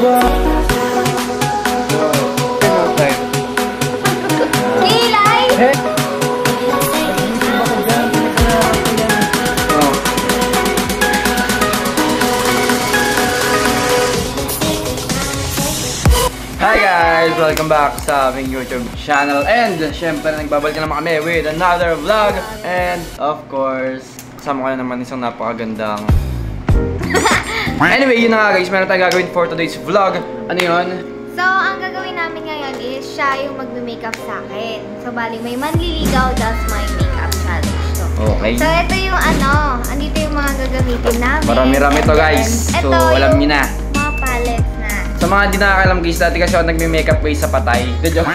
ba? Hi guys! Welcome back sa aming YouTube channel and syempre nagbabalik na naman kami with another vlog and of course kasama ko na naman isang napakagandang Anyway, yun na nga guys, meron tayong gagawin for today's vlog. Ano yun? So, ang gagawin namin ngayon is siya yung magme-makeup sa akin. So, bali, may manliligaw does my makeup challenge to. Okay. So, ito yung ano, andito yung mga gagamitin namin. Marami-rami to guys. So, alam niyo na. mga palettes na. Sa mga di nakakalam guys, dati kasi ako nagme-makeup guys sa patay. The joke.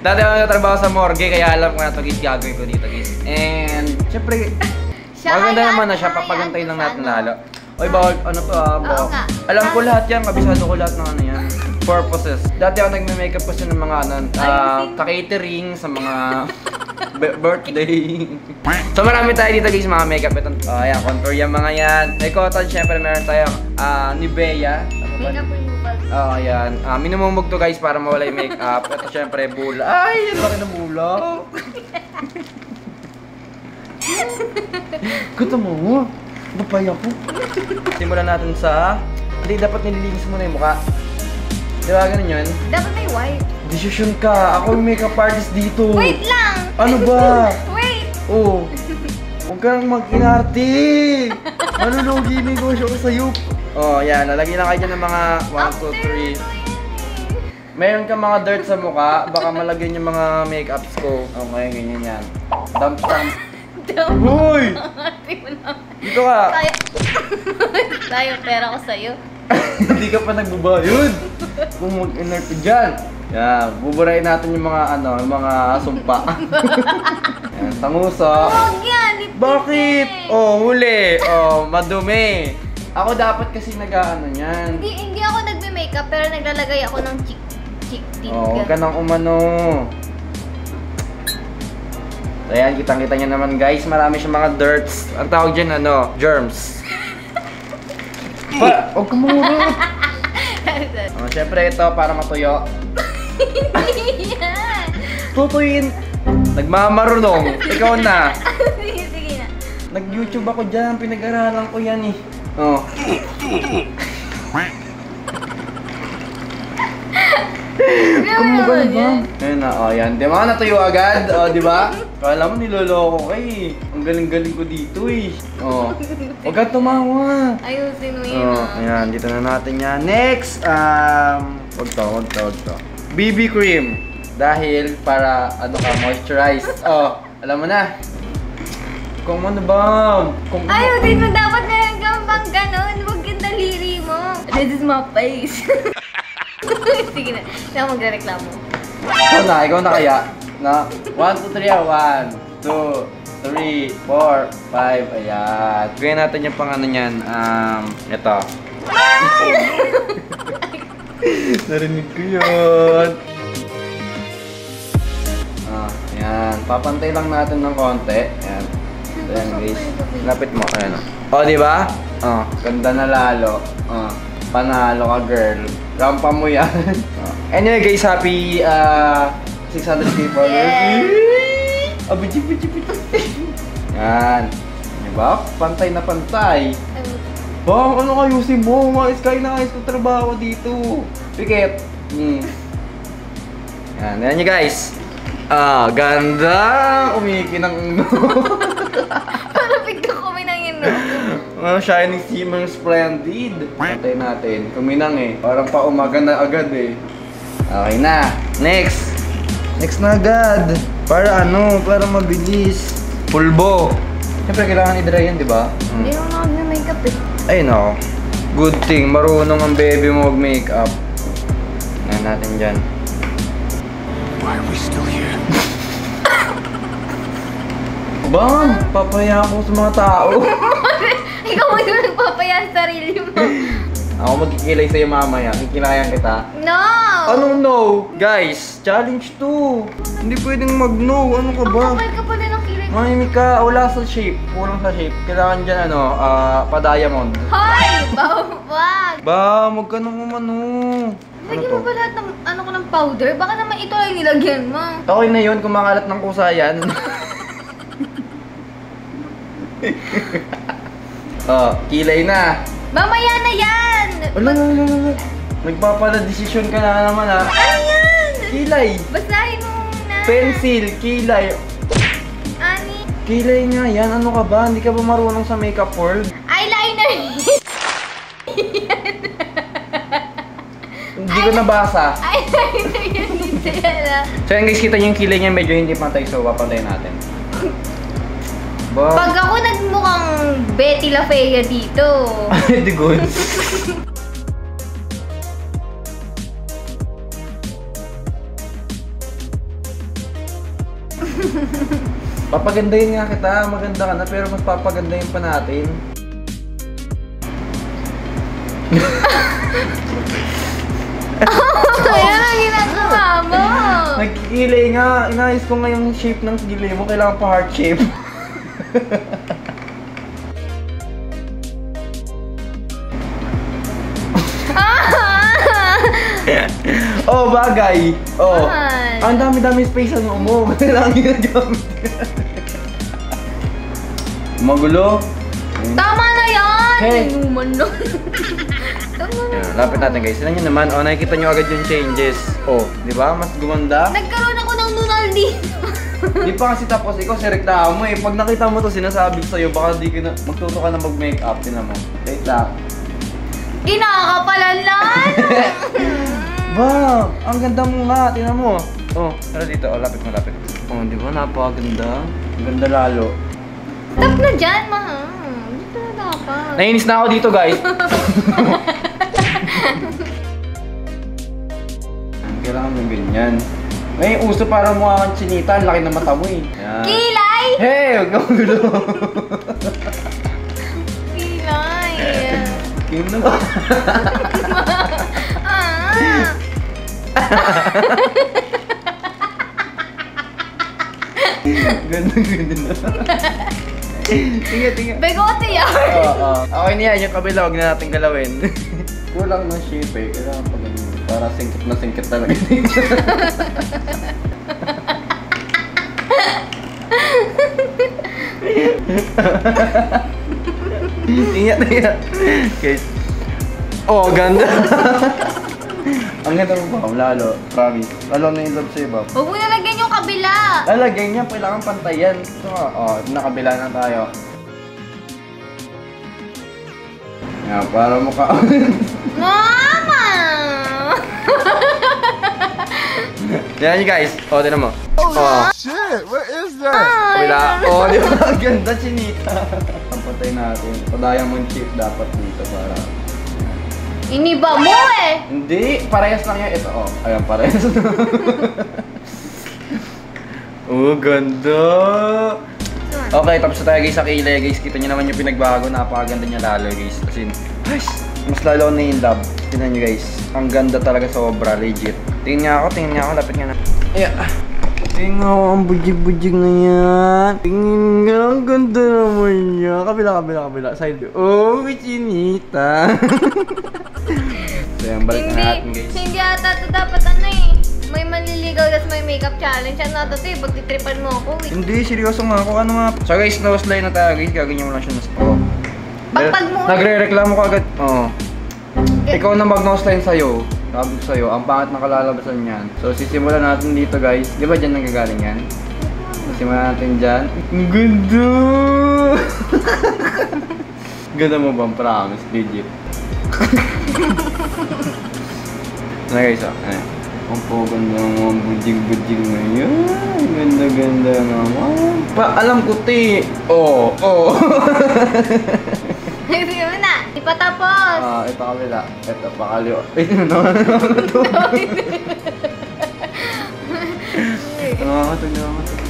dati ako nagtatrabaho sa morgue, kaya alam ko na ito guys, gagawin ko dito guys. And, syempre, Siya maganda kaya- naman na siya, kaya papagantay lang natin ano. lalo. Oy, bawal, ano to ah, Oo bawal. nga. Alam ko lahat yan, kabisado ko lahat ng ano yan. Purposes. Dati ako nagme-makeup kasi ng mga ano, ah, Ayusin. ka-catering sa mga b- birthday. so marami tayo dito guys mga makeup. Ito, uh, ayan, contour yung mga yan. May cotton, syempre meron tayong ah, Nivea. Ba? Makeup removal. Oo, oh, ayan. Ah, minumumog to guys para mawala yung makeup. Ito syempre bula. Ay, ang laki ng bula. Gusto mo? Napaya ko. Simulan natin sa... Hindi, dapat nililinis mo na yung mukha. Di ba ganun yun? Dapat may white. Decision ka. Ako yung makeup artist dito. Wait lang! Ano ba? Wait! Oh. Huwag kang mag-inarte. Malulugi yung negosyo ko sa'yo. Oh, yan. Lalagyan lang kayo dyan ng mga 1, 2, 3. After ito yan eh. Meron ka mga dirt sa mukha, baka malagyan yung mga makeups ko. Okay, ganyan yan. Dump, dump. Hoy! Dito ka! Tayo. Tayo, pera ko sa'yo. Hindi ka pa nagbabayad! Kung mag-inert dyan! Yan, buburayin natin yung mga ano, yung mga sumpa. yan, tanguso. Huwag yan! lipstick Bakit? eh. Oh, huli. Oh, madumi. Ako dapat kasi nag-ano yan. Hindi, hindi ako nagme-makeup pero naglalagay ako ng cheek cheek tint. Oh, huwag ka nang umano. So, Ayan, kitang-kita niya naman guys. Marami siyang mga dirts. Ang tawag dyan, ano, germs. Pa, huwag ka mura. Oh, Siyempre ito, para matuyo. Hindi yan. Tutuyin. Nagmamarunong. Ikaw na. sige, sige na. Nag-YouTube ako dyan. Pinag-aralan ko yan eh. Oh. Kumugal ba? Ayun na, oh yan. Di ba natuyo agad? Oh, di ba? Kala mo niloloko ko eh. Ang galing-galing ko dito eh. Oh. Huwag ka tumawa. Ayusin mo yun. Oh, ah. ayan, dito na natin yan. Next, um, wag to, wag to, wag to. BB cream. Dahil para, ano ka, moisturize. Oh, alam mo na. Kung ano ba? Kung ano. Ayusin mo, dapat meron kang pang ganon. Huwag yung daliri mo. This is my face. sige na. Hindi ako magre-reklamo. Ikaw na, ikaw na kaya. Na, 1, 2, 3, 1, 2, 3, 4, 5, ayan. Gawin natin yung pang ano niyan, um, ito. Narinig ko yun. Ah, ayan. Papantay lang natin ng konti. Ayan. Ayan guys. Lapit mo. Ayan o. O, di ba? Oh, ganda na lalo. Oh, panalo ka girl. Rampa mo yan. oh. Anyway guys, happy uh, 600k followers. Ah, bichi, bichi, bichi. Yan. Di ba? Pantay na pantay. Bang, ano ayusin mo? Umayos ka, inaayos ko trabaho dito. Pikit. Hmm. Yan, yan nyo guys. Ah, ganda! Umiki ng uno. Parang bigla kuminang yun, no? Mga shining shimmer splendid. Pantay natin. Kuminang eh. Parang pa umaga na agad eh. Okay na. Next. Next na agad. Para ano, para mabilis. Pulbo. Siyempre kailangan i-dry yan, di ba? Hindi Hmm. ako na mag-makeup eh. Ayun o. Good thing, marunong ang baby mo mag-makeup. Ngayon natin dyan. Why are we still here? Bang! Papaya ako sa mga tao. Ikaw mo yung nagpapaya sa sarili mo. ako magkikilay sa'yo mamaya. Kikilayan kita. No! Anong no? Guys, challenge to. Hindi pwedeng mag-no. Ano ka Ang ba? kapal ka pala ng kilay ko. Manimik ka, wala sa shape. Kulang sa shape. Kailangan dyan ano, ah, pa-diamond. Hoy! Bawag! Ba, huwag ka nang umano. Ano Lagyan to? mo ba lahat ng ano ko ng powder? Baka naman ito ay nilagyan mo. Okay na yun, kumakalat ng kusa yan. oh, kilay na. Mamaya na yan! Wala, wala, wala, wala. Nagpapala desisyon ka na naman ha. Ano yan? Kilay. Basahin mo muna. Pencil, kilay. Ani? Kilay nga yan, ano ka ba? Hindi ka ba marunong sa makeup world? Eyeliner! Hindi ko nabasa. Eyeliner yan, hindi yan. So yan guys, kita niyo yung kilay niya medyo hindi pantay, so papantayin natin. Ba? Pag ako nagmukhang Betty La Fea dito. The goods. Papagandahin nga kita, maganda ka na, pero mas papagandahin pa natin. Ayan ang ginagawa mo. Nagkikilay nga, inayos ko nga yung shape ng kilay mo, kailangan pa heart shape. oh, bagay. Oh. Mahal. Ang dami-dami space ano mo. Kailangan ginagamit. Magulo. Tama na yan! Hey. Inuman nun. Tama na. Lapit natin guys. Sila nyo naman, oh, nakikita nyo agad yung changes. Oh, di ba? Mas gumanda. Nagkaroon ako ng nunal dito. Di pa kasi tapos ikaw si reklamo eh. Pag nakita mo to, sinasabi ko sa'yo, baka di ka na, magtuto ka na mag-makeup. Tinan mo. Wait lang. Kinakapalan lang! Ba, ang ganda mo nga. Tingnan mo. Oh, tara dito. Oh, lapit mo, lapit. Oh, di ba? Napakaganda. Ang ganda lalo. Stop na dyan, mahal. Dito na dapat. Nainis na ako dito, guys. Kailangan mo ganyan. May uso para mukha kang chinita. Ang laki ng mata mo eh. Yan. Kilay! Hey, huwag ka magulo. Kilay! Kim na ba? ah! ganda, ganda na. Tingnan, tingnan. Begote yan! Oo, oo. Okay na yan, yung kabila, huwag na natin galawin. Kulang ng shape eh, kailangan pa ganun. Para singkit na singkit talaga dito. Tingnan, tingnan. Guys. Oh, ganda. Ang ganda mo ba? Lalo, promise. Lalo na yung love sa'yo ba? Huwag mo nalagyan yung kabila! Lalagyan niya, kailangan pantayan. So, oh, nakabila na tayo. Yan, para mukha... Mama! Yan yun guys. O, oh, tinan mo. Oh, Shit, what is that? kabila. Oh, di ba? Ganda, chinita. Ang patay natin. Pa diamond chip dapat dito para... Iniba mo eh! Hindi, parehas lang yan. Ito, oh. Ayan, parehas. oh, ganda. Okay, tapos na tayo guys sa kilay guys. Kita nyo naman yung pinagbago. Napakaganda niya lalo guys. As in, guys, mas lalo na yung love. Tingnan nyo guys. Ang ganda talaga sobra, legit. Tingnan niya ako, tingnan niya ako. Lapit nga na. Ayan. Tingnan ako, ang bujig-bujig na yan. Tingnan nga, ang ganda naman niya. Kabila, kabila, kabila. Side. Oh, chinita. so yan, balik na natin Hindi, guys. hindi ata ito dapat ano eh. May manliligaw tas may makeup challenge. Ano ata ito eh, pagtitripan mo ako eh. Hindi, seryoso nga ako. Ano nga? So guys, nose line na tayo guys. Gaganyan mo lang siya na straw. Pagpag mo- Nagre-reklamo ka agad. Oo. Ikaw na mag-nose line sa'yo. Sabi ko sa'yo, ang pangit na kalalabasan niyan. So sisimulan natin dito guys. Di ba dyan nanggagaling yan? Simulan natin dyan. Ang ganda! ganda mo bang promise? Legit. na guys, oh. Ayan. Ang po ganda mo, ang bujig-bujig na yan. Ganda-ganda naman. Pa, alam ko, ti. Oo, oh, oo. Oh. Mo na, di pa tapos. Ah, ito kabila. Ito, pakaliwa. Ito na naman nakakatog. Nakakatog, nakakatog.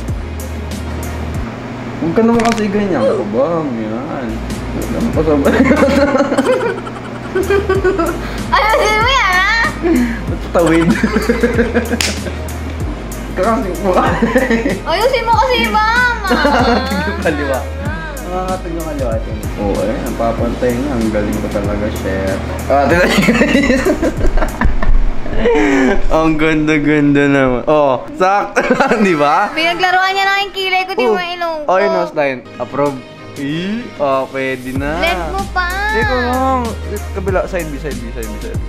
Huwag ka naman kasi ganyan. Ako ba? Yan. Mo pa sa Ayusin mo yan ha? Tatawid. Kakasing mo. Ayusin mo kasi ba? tama. Tingnan kaliwa. Nakakatag yung kaliwa. Ito. Oo, oh, ayun. Ang papantay nga. Ang galing ko talaga, chef. Ah, tingnan niyo. Ang ganda-ganda naman. Oh, sakto lang, di ba? Pinaglaruan niya na yung kilay ko, di mo ilong ko. Oh, yun, nose line. Approve. Eh, oh, pwede na. Let mo pa. Teka lang. Kabila, side B, side B, side B, side B.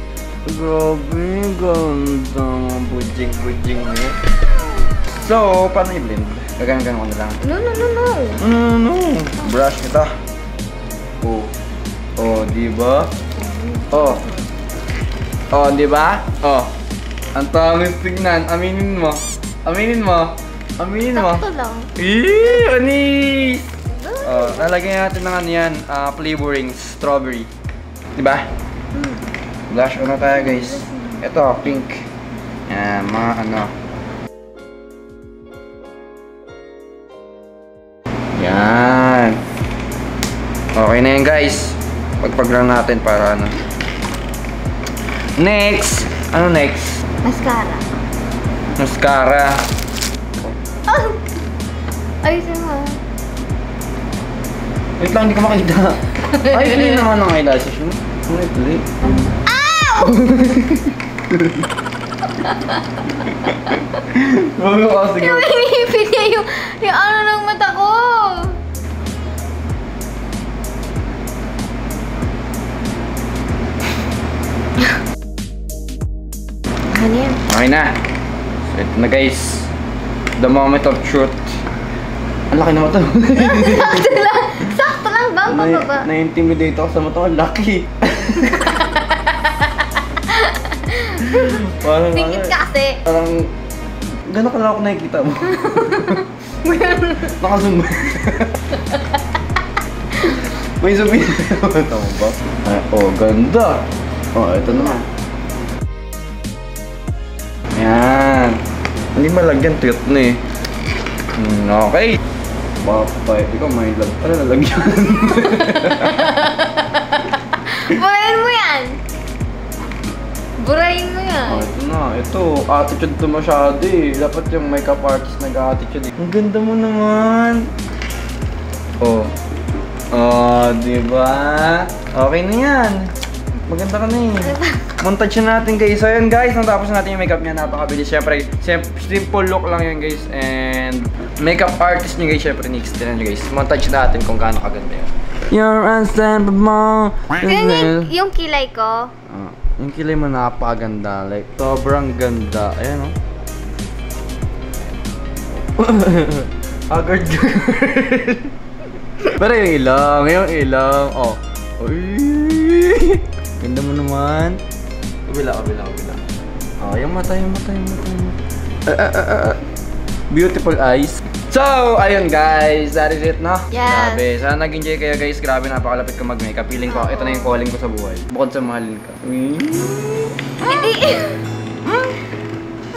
Grabe, ganda. Bujing-bujing mo. So, paano i-blend? Gagang-gagang ko na lang. No, no, no, no. Ano, ano? Brush kita. Oh. Oh, di ba? Oh. Oh, di ba? Oh. Ang tamis tignan. Aminin mo. Aminin mo. Aminin mo. Sakto lang. Eee, anis! Oh, lalagyan natin ng ano yan, ah, flavoring, strawberry. Di ba? Blush ano tayo guys? Ito, pink. Yan, mga ano. Okay na yan guys. Pagpag lang natin para ano. Next! Ano next? Mascara. Mascara. Oh! Ayusin mo. Wait lang, hindi ko makita. Ay, clean naman ang eyelashes mo. Ano ito eh? Ow! kasi Yung inipit niya yung, yung ano ng mata ko. Ano yan? Okay na. So, ito na guys. The moment of truth. Ang laki naman to. Sakto lang. Sakto lang ba? na, Pababa. na-intimidate ako sa mata ko. Lucky. parang, Tingit ka kasi. Parang, gano'n ka lang ako nakikita mo. Naka-zoom ba? May zoom in. Tama ba? Oh, ganda. Oh, ito naman. Yan. Hindi malagyan, tuyot na eh. Hmm, okay. Papay, ikaw may lag... Ano nalagyan? Burahin mo yan. Burahin mo yan. Oh, ito na. Ito, attitude to masyado eh. Dapat yung makeup artist nag-attitude eh. Ang ganda mo naman. Oh. Oh, di ba? Okay na yan. Maganda ka na eh. Montage na natin guys. So yun guys, natapos na natin yung makeup niya. Napakabilis. Siyempre, sim- simple look lang yun guys. And makeup artist niya guys, siyempre next. Tinan nyo guys. Montage natin kung gaano kaganda yun. You're unstoppable. Ganyan yung, yung kilay ko. Ah, yung kilay mo napakaganda. Like, sobrang ganda. Ayan, oh. Haggard girl. Pero yung ilang, yung ilang. Oh. Uy. Ganda mo naman. Kabila, kabila, kabila. Oh, yung mata, yung mata, yung mata, yung mata. Ah, ah, ah. Beautiful eyes. So, ayun guys, that is it, no? Yes. Grabe. Sana nag-enjoy kayo guys. Grabe, napakalapit ko mag-makeup. Feeling ko, ito na yung calling ko sa buhay. Bukod sa mahalin ka. Hindi.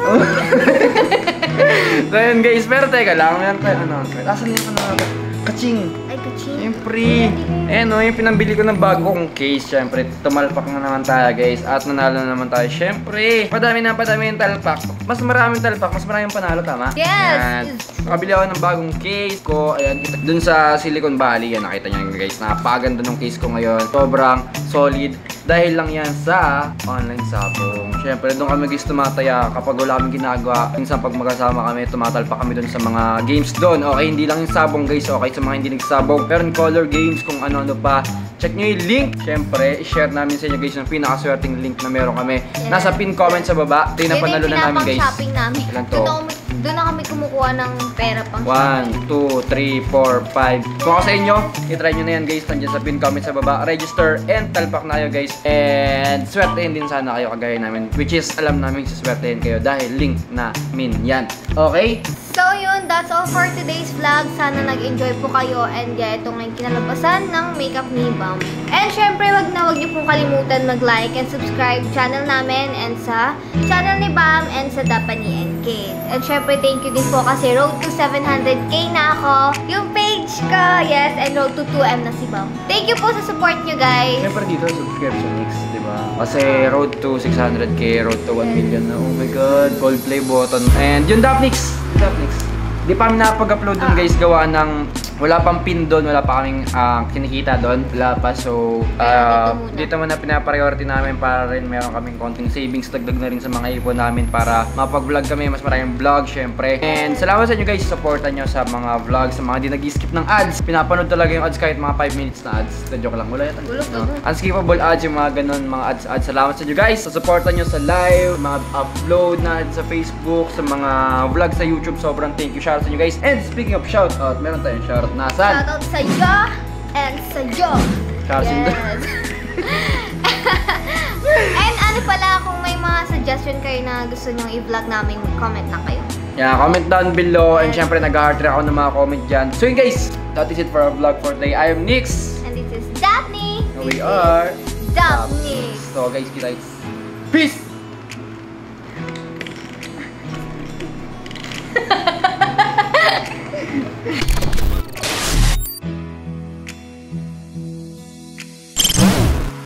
so, ayun guys, pero teka lang, meron tayo announcement. Asan yung ano? Kaching! Siyempre! Eh no, yung pinambili ko ng bago kong case, syempre, tumalpak na naman tayo guys, at nanalo na naman tayo. Syempre, padami na padami yung talpak. Mas maraming talpak, mas maraming panalo, tama? Yes! Nakabili ako ng bagong case ko, ayan, dun sa Silicon Valley, yan, nakita niyo guys, napaganda ng case ko ngayon. Sobrang solid, dahil lang yan sa online sabong. Syempre, doon kami guys tumataya kapag wala kami ginagawa. Minsan pag magkasama kami, tumatalpak kami doon sa mga games doon. Okay, hindi lang yung sabong guys, okay, sa mga hindi nagsabong. Pero yung color games, kung ano-ano pa. Check nyo yung link. Syempre, i-share namin sa inyo guys yung pinakaswerteng link na meron kami. Nasa pin comment sa baba. Ito yung napanalo na namin guys. shopping namin. Ilan to? Na, doon na kami kumukuha ng pera pang 1, 2, 3, 4, 5. Kung ako sa inyo, itry nyo na yan guys. Nandiyan sa pin comment sa baba. Register and talpak na kayo guys. And swertein din sana kayo kagaya namin. Which is alam namin swertein kayo dahil link namin yan. Okay? So yun, that's all for today's vlog. Sana nag-enjoy po kayo and yeah, ito nga yung kinalabasan ng makeup ni Bam. And syempre, wag na wag niyo pong kalimutan mag-like and subscribe channel namin and sa channel ni Bam and sa Dapani NK. And syempre, thank you din po kasi road to 700k na ako. Yung page ko, yes, and road to 2M na si Bam. Thank you po sa support niyo guys. Siyempre dito, subscription mix, di ba? Kasi road to 600k, road to 1 million na. Oh my god, Coldplay button. And yung Dapnix! Dapnix. Di pa kami napag-upload dun Ah. guys, gawa ng wala pang pin doon, wala pa kaming ah, kinikita doon, wala pa. So, ah, dito muna. pinapriority namin para rin meron kaming konting savings, dagdag na rin sa mga ipon namin para mapag-vlog kami, mas maraming vlog syempre. And salamat sa inyo guys, supportan nyo sa mga vlogs, sa mga di nag-skip ng ads. Pinapanood talaga yung ads kahit mga 5 minutes na ads. Na joke lang, wala yata. No? Unskippable ads, yung mga ganun, mga ads, ads. Salamat sa inyo guys. Sa supportan nyo sa live, mga upload na sa Facebook, sa mga vlog sa YouTube. Sobrang thank you. Shoutout sa inyo guys. And speaking of shoutout, meron tayong shoutout na saan? Shoutout sa iyo and sa iyo. Yes. and ano pala, kung may mga suggestion kayo na gusto nyo i-vlog namin, comment lang kayo. Yeah, comment down below. And syempre, nag-heart ako ng mga comment dyan. So yun guys, that is it for our vlog for today. I am Nix. And this is Daphne. And we This is are... Daphne. So guys, kita guys. Peace!